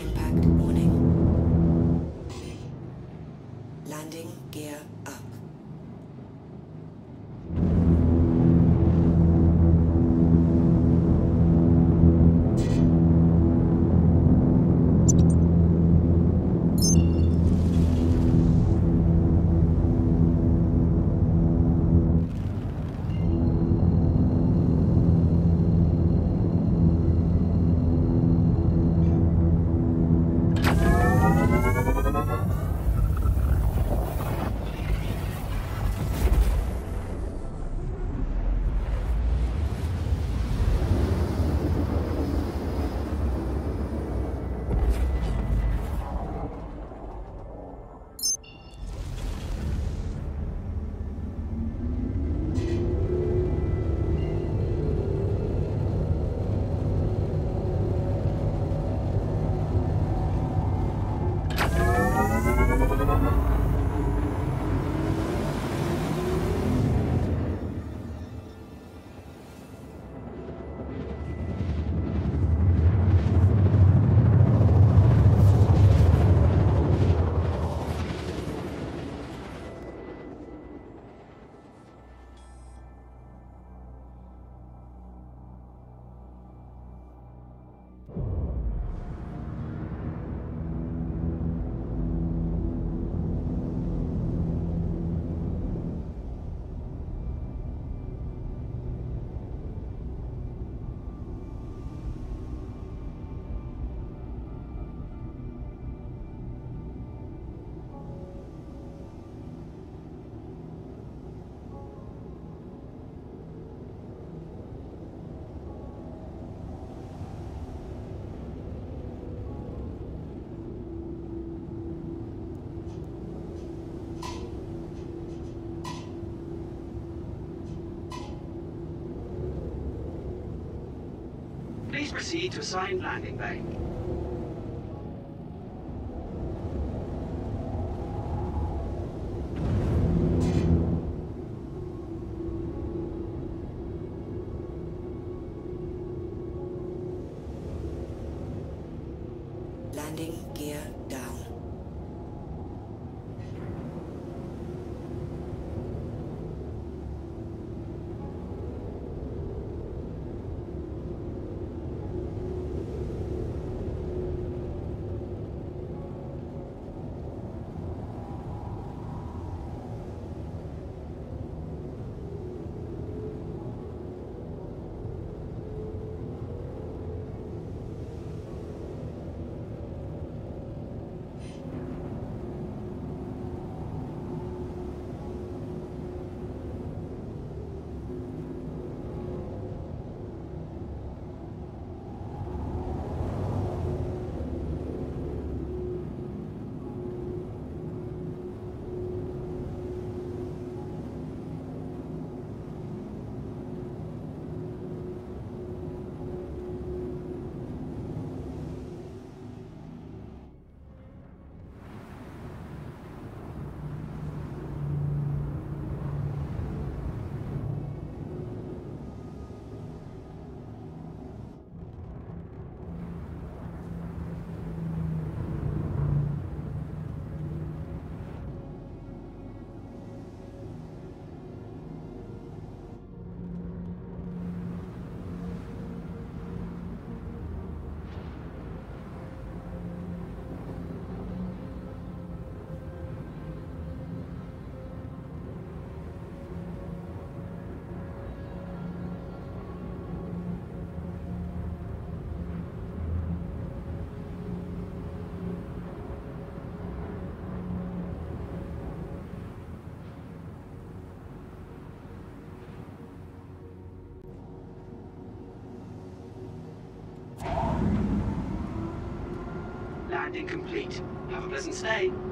impact. Proceed to assigned landing bay. Have a pleasant stay.